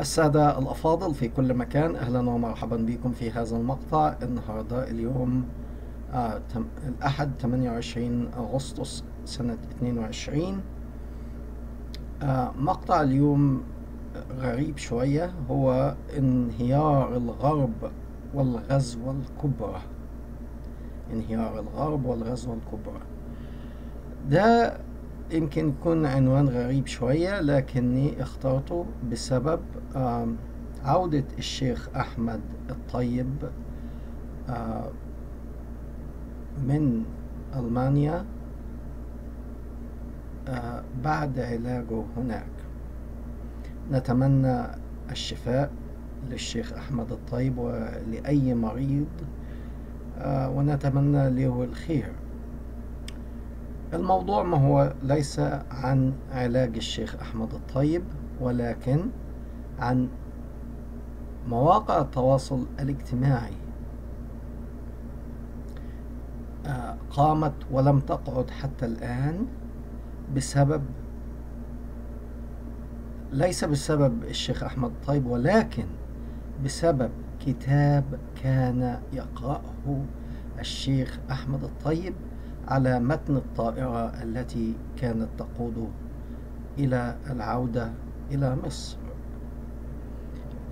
السادة الأفاضل في كل مكان. أهلا ومرحبا بكم في هذا المقطع. النهاردة اليوم آه تم الأحد 28 أغسطس سنة 22 آه مقطع اليوم غريب شوية. هو انهيار الغرب والغزوة الكبرى. انهيار الغرب والغزوة الكبرى. ده يمكن يكون عنوان غريب شوية لكني اخترته بسبب عودة الشيخ أحمد الطيب من ألمانيا بعد علاجه هناك. نتمنى الشفاء للشيخ أحمد الطيب ولأي مريض ونتمنى له الخير. الموضوع ما هو ليس عن علاج الشيخ أحمد الطيب ولكن عن مواقع التواصل الاجتماعي. قامت ولم تقعد حتى الآن بسبب ليس بسبب الشيخ أحمد الطيب ولكن بسبب كتاب كان يقرأه الشيخ أحمد الطيب على متن الطائرة التي كانت تقود إلى العودة إلى مصر.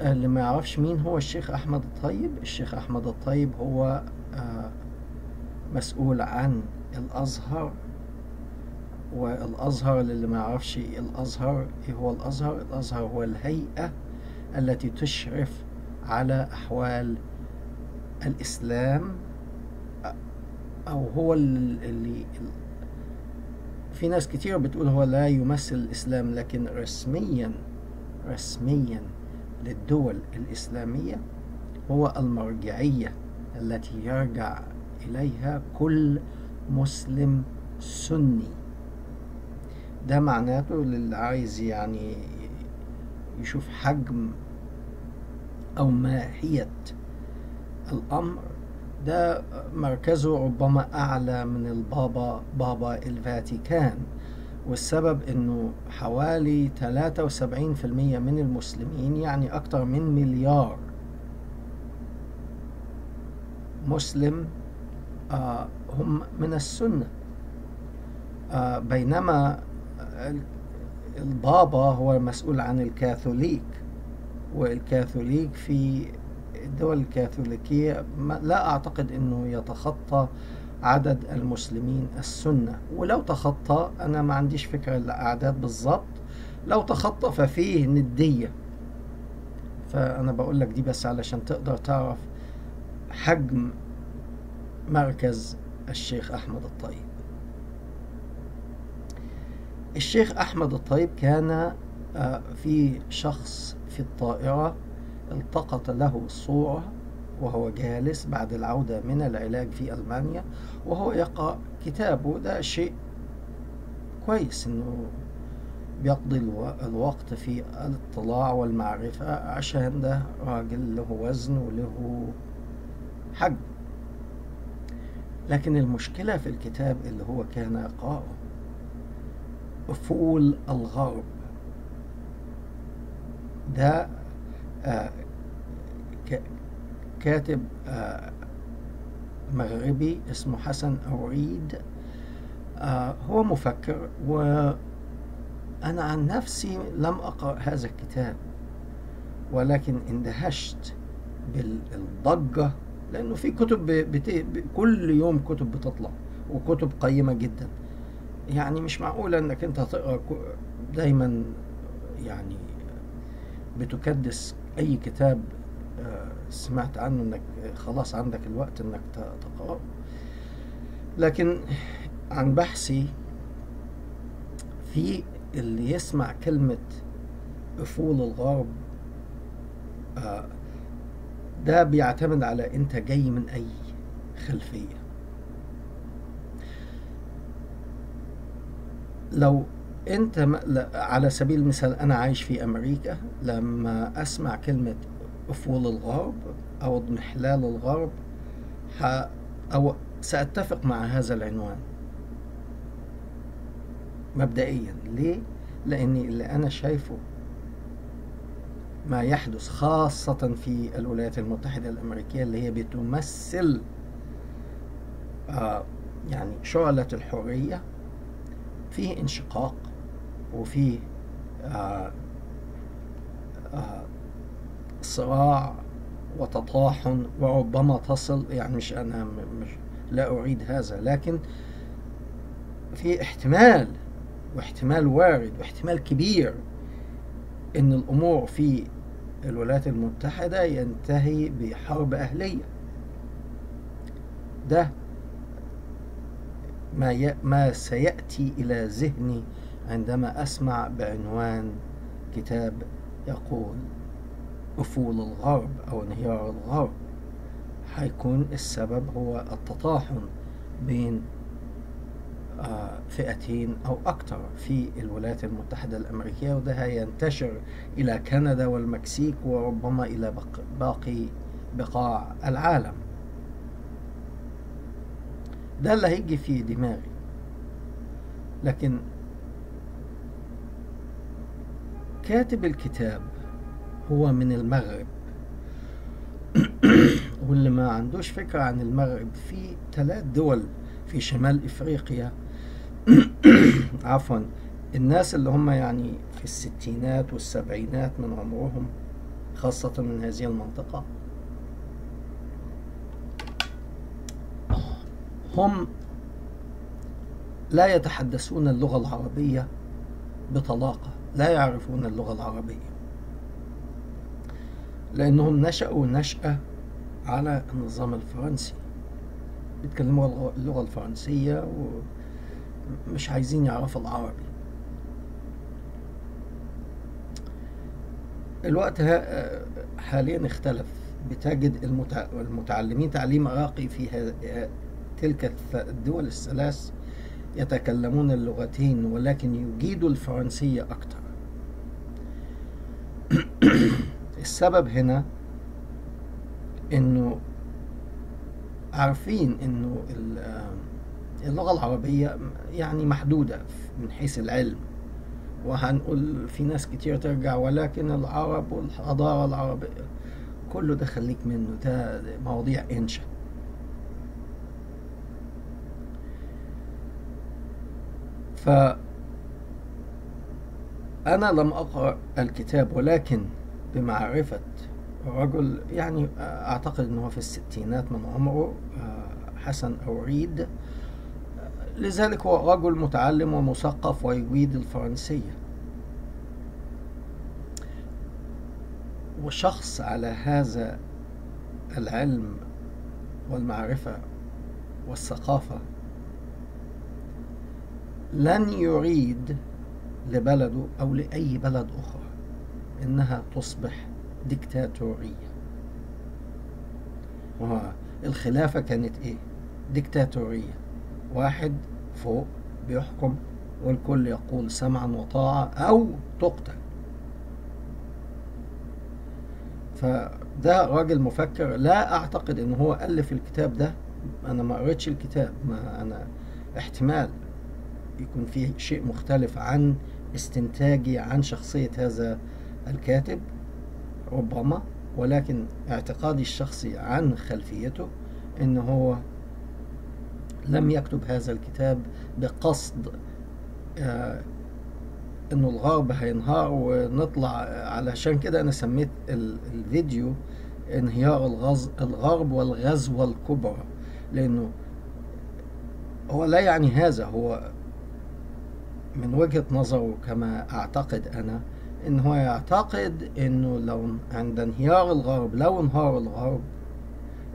اللي ما يعرفش مين هو الشيخ أحمد الطيب الشيخ أحمد الطيب هو مسؤول عن الأزهر والأزهر للي ما يعرفش الأزهر إيه هو الأزهر؟ الأزهر هو الهيئة التي تشرف على أحوال الإسلام أو هو اللي في ناس كتير بتقول هو لا يمثل الإسلام لكن رسميا رسميا للدول الإسلامية هو المرجعية التي يرجع إليها كل مسلم سني. ده معناته للي عايز يعني يشوف حجم أو ماهية الأمر ده مركزه ربما أعلى من البابا بابا الفاتيكان والسبب أنه حوالي 73% من المسلمين يعني أكثر من مليار مسلم آه هم من السنة. آه بينما البابا هو المسؤول عن الكاثوليك والكاثوليك في الدول الكاثوليكية لا أعتقد أنه يتخطى عدد المسلمين السنة. ولو تخطى أنا ما عنديش فكرة الأعداد بالظبط لو تخطى ففيه ندية. فأنا بقول لك دي بس علشان تقدر تعرف حجم مركز الشيخ أحمد الطيب. الشيخ أحمد الطيب كان في شخص في الطائرة التقط له الصورة وهو جالس بعد العودة من العلاج في ألمانيا وهو يقرأ كتابه. ده شيء كويس إنه بيقضي الوقت في الاطلاع والمعرفة عشان ده راجل له وزن وله حجم. لكن المشكلة في الكتاب اللي هو كان يقرأه أفول الغرب. ده كاتب آه مغربي اسمه حسن أوريد آه هو مفكر وأنا عن نفسي لم أقرأ هذا الكتاب ولكن اندهشت بالضجة لأنه في كتب. كل يوم كتب بتطلع وكتب قيمة جدا يعني مش معقولة إنك أنت هتقرا دايما يعني بتكدس أي كتاب سمعت عنه إنك خلاص عندك الوقت إنك تقرأه. لكن عن بحثي في اللي يسمع كلمة أفول الغرب ده بيعتمد على أنت جاي من أي خلفية. لو انت على سبيل المثال أنا عايش في أمريكا لما اسمع كلمة أفول الغرب أو اضمحلال الغرب ح... أو سأتفق مع هذا العنوان. مبدئيا ليه؟ لاني اللي أنا شايفه ما يحدث خاصة في الولايات المتحدة الأمريكية اللي هي بتمثل آه يعني شعلة الحرية فيه انشقاق. وفيه آه آه صراع وتطاحن وربما تصل يعني مش أنا مش لا أريد هذا لكن في احتمال واحتمال وارد واحتمال كبير إن الأمور في الولايات المتحدة ينتهي بحرب أهلية ده ما. ما سيأتي إلى ذهني عندما أسمع بعنوان كتاب يقول أفول الغرب أو انهيار الغرب هيكون السبب هو التطاحن بين فئتين أو أكثر في الولايات المتحدة الأمريكية وده هينتشر إلى كندا والمكسيك وربما إلى باقي بقاع العالم. ده اللي هيجي في دماغي. لكن كاتب الكتاب هو من المغرب. واللي ما عندوش فكرة عن المغرب في ثلاث دول في شمال إفريقيا. عفوا الناس اللي هم يعني في الستينات والسبعينات من عمرهم خاصة من هذه المنطقة هم لا يتحدثون اللغة العربية بطلاقة. لا يعرفون اللغة العربية. لأنهم نشأوا نشأة على النظام الفرنسي. بيتكلموا اللغة الفرنسية ومش عايزين يعرفوا العربي. الوقت حاليا اختلف. بتجد المتعلمين تعليم راقي في تلك الدول الثلاث يتكلمون اللغتين ولكن يجيدوا الفرنسية أكثر السبب هنا إنه عارفين إنه اللغة العربية يعني محدودة من حيث العلم وهنقول في ناس كتير ترجع ولكن العرب والحضارة العربية كله ده خليك منه ده مواضيع انشا ف أنا لم أقرأ الكتاب ولكن بمعرفة رجل يعني أعتقد أنه في الستينات من عمره حسن أوريد. لذلك هو رجل متعلم ومثقف ويجيد الفرنسية. وشخص على هذا العلم والمعرفة والثقافة لن يريد لبلده أو لأي بلد أخرى. إنها تصبح ديكتاتورية الخلافة كانت إيه؟ ديكتاتورية واحد فوق بيحكم والكل يقول سمعا وطاعة أو تقتل. فده راجل مفكر. لا أعتقد إن هو ألف الكتاب ده. أنا ما قريتش الكتاب. ما أنا احتمال. يكون فيه شيء مختلف عن استنتاجي عن شخصية هذا الكاتب ربما ولكن اعتقادي الشخصي عن خلفيته ان هو لم يكتب هذا الكتاب بقصد آه إنه الغرب هينهار ونطلع علشان كده. أنا سميت الفيديو انهيار الغز الغرب والغزوة الكبرى لأنه هو لا يعني هذا هو من وجهة نظره كما أعتقد أنا إن هو يعتقد إنه لو عند انهيار الغرب لو انهار الغرب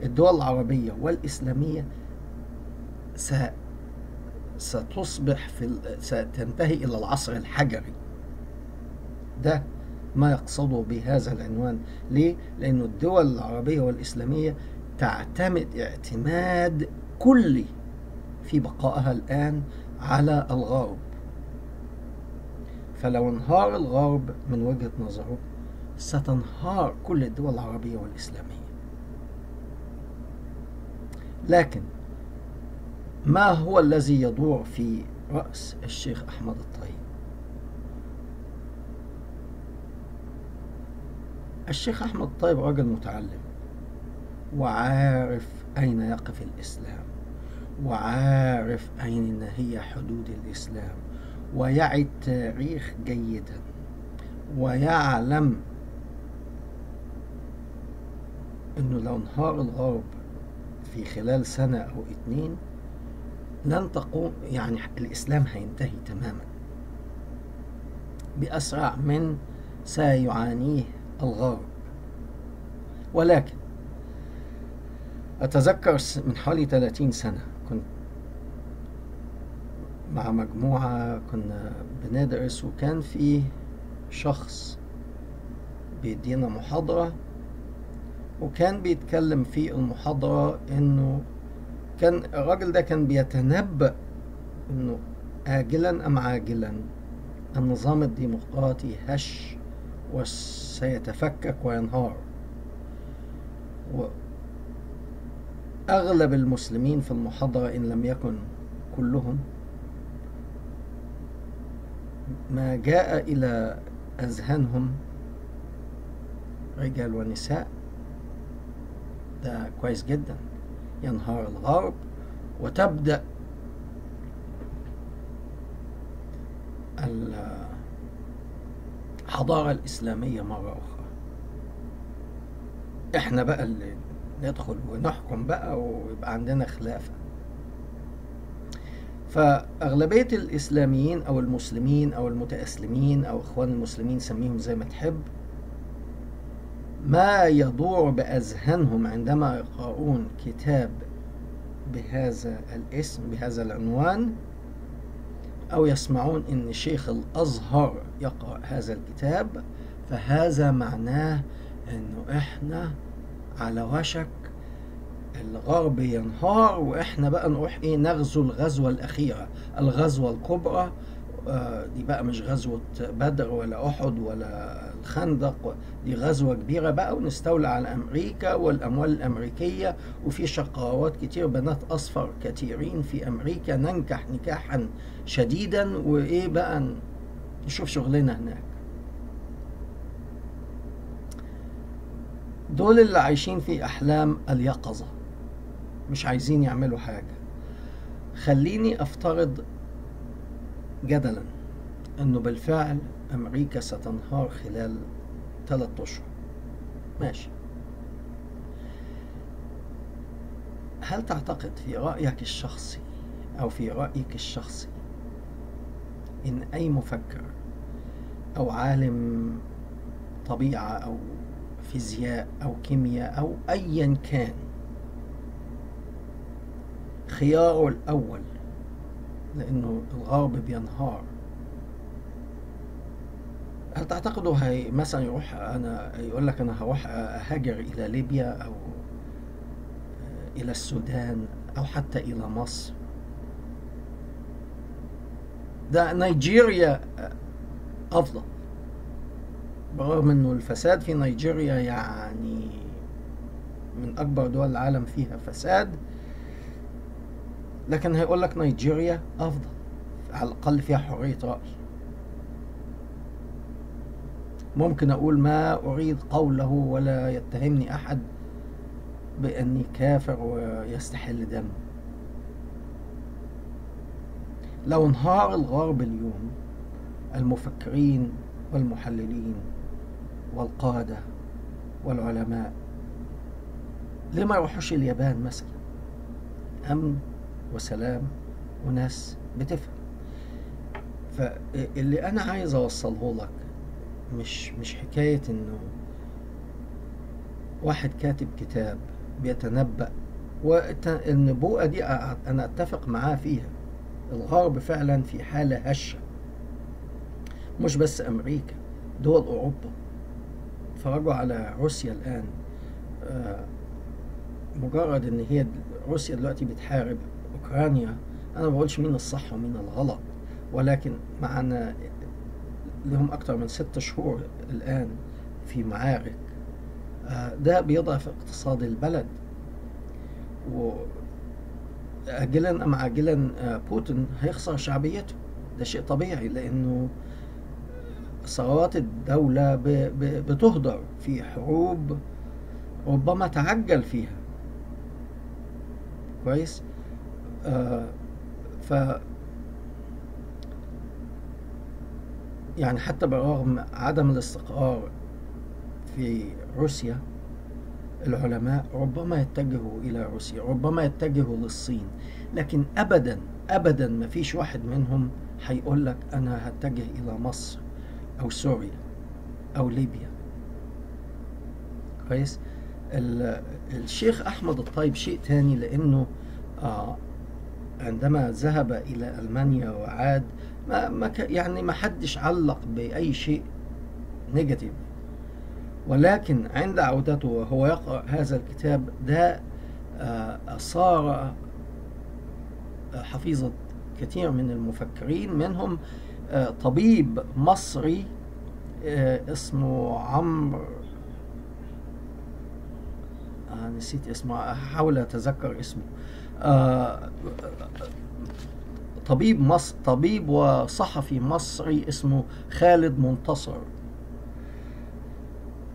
الدول العربية والإسلامية س... ستصبح في ال... ستنتهي إلى العصر الحجري. ده ما يقصده بهذا العنوان. ليه؟ لأن الدول العربية والإسلامية تعتمد اعتماد كلي في بقائها الآن على الغرب. فلو انهار الغرب من وجهة نظره ستنهار كل الدول العربية والإسلامية. لكن ما هو الذي يدور في رأس الشيخ أحمد الطيب؟ الشيخ أحمد طيب راجل متعلم وعارف أين يقف الإسلام وعارف أين هي حدود الإسلام ويعي التاريخ جيدا. ويعلم انه لو انهار الغرب في خلال سنة أو اتنين لن تقوم يعني الإسلام هينتهي تماما. بأسرع من سيعانيه الغرب. ولكن أتذكر من حوالي 30 سنة كنت مع مجموعة كنا بندرس وكان في شخص بيدينا محاضرة وكان بيتكلم في المحاضرة إنه كان الراجل ده كان بيتنبأ إنه آجلا أم عاجلا. النظام الديمقراطي هش وسيتفكك وينهار. وأغلب المسلمين في المحاضرة إن لم يكن كلهم ما جاء إلى أذهانهم رجال ونساء. ده كويس جدا. ينهار الغرب وتبدأ الحضارة الإسلامية مرة أخرى. إحنا بقى اللي ندخل ونحكم بقى ويبقى عندنا خلافة. فأغلبية الإسلاميين أو المسلمين أو المتأسلمين أو إخوان المسلمين سميهم زي ما تحب ما يدور بأذهانهم عندما يقرؤون كتاب بهذا الاسم بهذا العنوان أو يسمعون إن شيخ الأزهر يقرأ هذا الكتاب فهذا معناه إنه إحنا على وشك الغرب ينهار وإحنا بقى نروح إيه نغزو الغزوة الأخيرة. الغزوة الكبرى دي بقى مش غزوة بدر ولا أحد ولا الخندق دي غزوة كبيرة بقى ونستولى على أمريكا والأموال الأمريكية. وفي شقاوات كتير بنات أصفر كثيرين في أمريكا. ننكح نكاحا شديدا وإيه بقى نشوف شغلنا هناك. دول اللي عايشين في أحلام اليقظة. مش عايزين يعملوا حاجة. خليني أفترض جدلا إنه بالفعل أمريكا ستنهار خلال ثلاثة أشهر. ماشي. هل تعتقد في رأيك الشخصي أو في رأيك الشخصي إن أي مفكر أو عالم طبيعة أو فيزياء أو كيمياء أو ايا كان خياره الأول لأنه الغرب بينهار هل تعتقدوا هي مثلا يروح أنا يقول لك أنا هروح أهاجر إلى ليبيا أو إلى السودان أو حتى إلى مصر؟ ده نيجيريا أفضل برغم إنه الفساد في نيجيريا يعني من أكبر دول العالم فيها فساد. لكن هيقول لك نيجيريا أفضل على الأقل فيها حرية رأي. ممكن أقول ما أريد قوله ولا يتهمني أحد بأني كافر ويستحل دم لو انهار الغرب اليوم المفكرين والمحللين والقادة والعلماء ليه ما يروحوش اليابان مثلا امن وسلام وناس بتفهم. فاللي أنا عايز أوصله لك مش مش حكاية إنه واحد كاتب كتاب بيتنبأ والنبوءة دي أنا أتفق معاه فيها. الغرب فعلا في حالة هشة. مش بس أمريكا دول أوروبا. اتفرجوا على روسيا الآن. مجرد إن هي روسيا دلوقتي بتحارب. أوكرانيا أنا ما بقولش مين الصح ومين الغلط ولكن معنا لهم أكتر من ست شهور الآن في معارك. ده بيضعف اقتصاد البلد. وآجلا أم عاجلا بوتين هيخسر شعبيته. ده شيء طبيعي لأنه ثروات الدولة بتهدر في حروب ربما تعجل فيها. كويس؟ آه ف يعني حتى برغم عدم الاستقرار في روسيا العلماء ربما يتجهوا إلى روسيا ربما يتجهوا للصين لكن أبدا أبدا ما فيش واحد منهم هيقول لك أنا هتجه إلى مصر أو سوريا أو ليبيا. كويس؟ ال- الشيخ أحمد الطيب شيء تاني لأنه آه عندما ذهب إلى ألمانيا وعاد ما ما يعني ما حدش علق بأي شيء نيجاتيف. ولكن عند عودته وهو يقرأ هذا الكتاب ده آه، صار حفيظة كثير من المفكرين منهم آه، طبيب مصري آه، اسمه عمرو آه، نسيت اسمه هحاول أتذكر اسمه. آه، طبيب مصر طبيب وصحفي مصري اسمه خالد منتصر.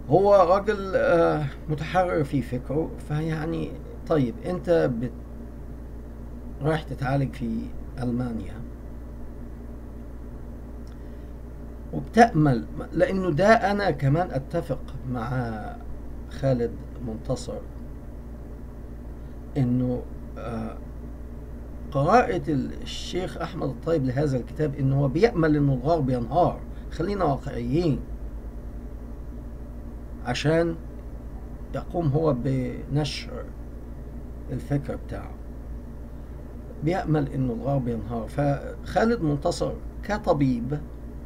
هو راجل آه، متحرر في فكره فيعني طيب انت بت... رايح تتعالج في ألمانيا. وبتأمل لأنه ده أنا كمان أتفق مع خالد منتصر إنه آه، قراءة الشيخ أحمد الطيب لهذا الكتاب إنه هو بيأمل إنه الغرب ينهار. خلينا واقعيين. عشان يقوم هو بنشر الفكر بتاعه. بيأمل إنه الغرب ينهار. فخالد منتصر كطبيب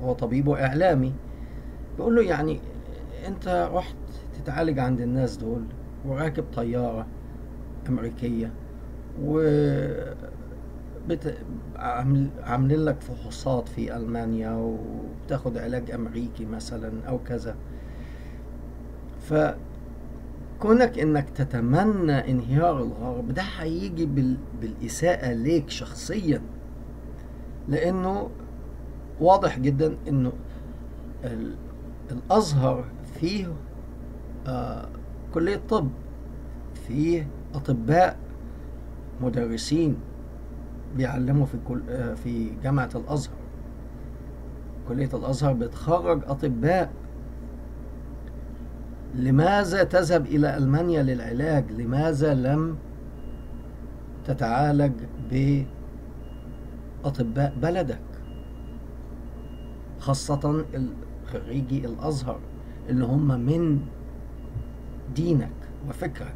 هو طبيب وإعلامي بيقول له يعني أنت رحت تتعالج عند الناس دول وراكب طيارة أمريكية و بت... عامل... عاملين لك فحوصات في ألمانيا وبتاخد علاج أمريكي مثلا أو كذا. فكونك إنك تتمنى انهيار الغرب ده هيجي بال... بالإساءة ليك شخصيا. لأنه واضح جدا إنه ال... الأزهر فيه آه كلية طب فيه أطباء مدرسين بيعلموا في كل آه في جامعة الأزهر. كلية الأزهر بتخرج أطباء. لماذا تذهب إلى ألمانيا للعلاج؟ لماذا لم تتعالج بأطباء بلدك؟ خاصة خريجي الأزهر اللي هم من دينك وفكرك.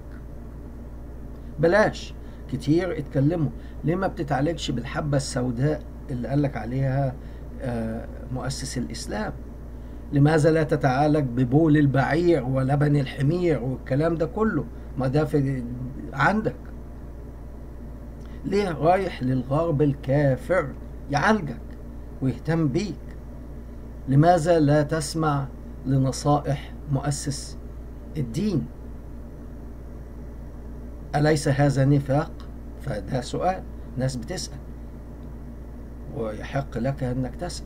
بلاش. كتير اتكلموا. ليه ما بتتعالجش بالحبة السوداء اللي قالك عليها مؤسس الإسلام؟ لماذا لا تتعالج ببول البعير ولبن الحمير والكلام ده كله؟ ما ده في عندك. ليه رايح للغرب الكافر يعالجك ويهتم بيك؟ لماذا لا تسمع لنصائح مؤسس الدين؟ أليس هذا نفاق؟ فده سؤال ناس بتسأل. ويحق لك أنك تسأل.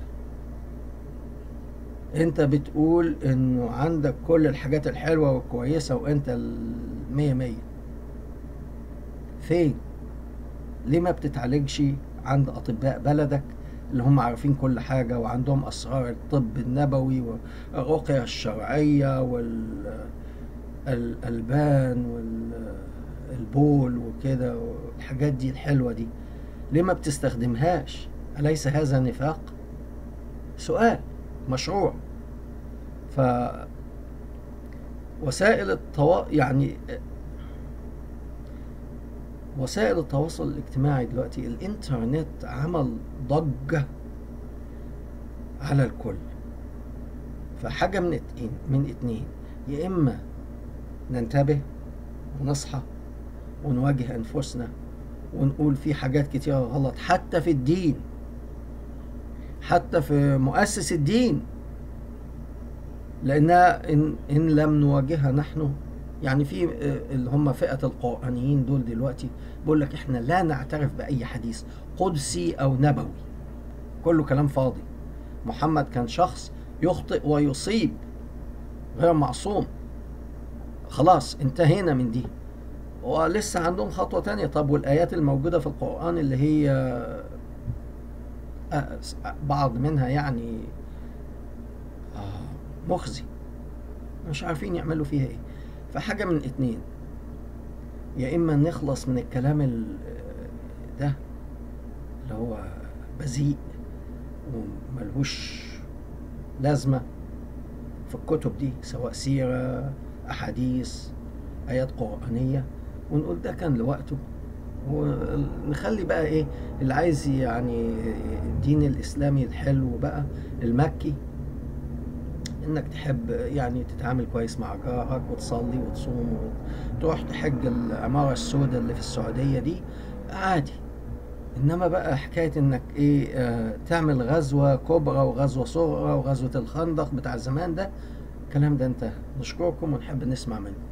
أنت بتقول إنه عندك كل الحاجات الحلوة والكويسة وأنت المية مية فين؟ ليه ما بتتعالجش عند أطباء بلدك اللي هم عارفين كل حاجة وعندهم أسرار الطب النبوي والرقية الشرعية والالبان والبول وكده والحاجات دي الحلوة دي ليه ما بتستخدمهاش؟ أليس هذا نفاق؟ سؤال مشروع. ف وسائل التوا يعني وسائل التواصل الاجتماعي دلوقتي الإنترنت عمل ضجة على الكل. فحاجة من اتنين من اتنين يا إما ننتبه ونصحى ونواجه أنفسنا ونقول في حاجات كتيرة غلط حتى في الدين. حتى في مؤسس الدين. لأنها إن, إن لم نواجهها نحن يعني في اللي هم فئة القرآنيين دول دلوقتي بيقول لك إحنا لا نعترف بأي حديث قدسي أو نبوي. كله كلام فاضي. محمد كان شخص يخطئ ويصيب غير معصوم. خلاص انتهينا من دي. ولسه عندهم خطوة تانية. طب والآيات الموجودة في القرآن اللي هي آه، بعض منها يعني آه، مخزي مش عارفين يعملوا فيها إيه. فحاجة من اتنين يا إما نخلص من الكلام ال- ده اللي هو بذيء وملهوش لازمة في الكتب دي سواء سيرة أحاديث آيات قرآنية. ونقول ده كان لوقته. ونخلي بقى إيه اللي عايز يعني الدين الإسلامي الحلو بقى المكي إنك تحب يعني تتعامل كويس مع جارك وتصلي وتصوم وتروح تحج العمارة السوداء اللي في السعودية دي عادي. إنما بقى حكاية إنك إيه آه تعمل غزوة كبرى وغزوة صغرى وغزوة الخندق بتاع زمان ده الكلام ده أنت نشكركم ونحب نسمع منكم.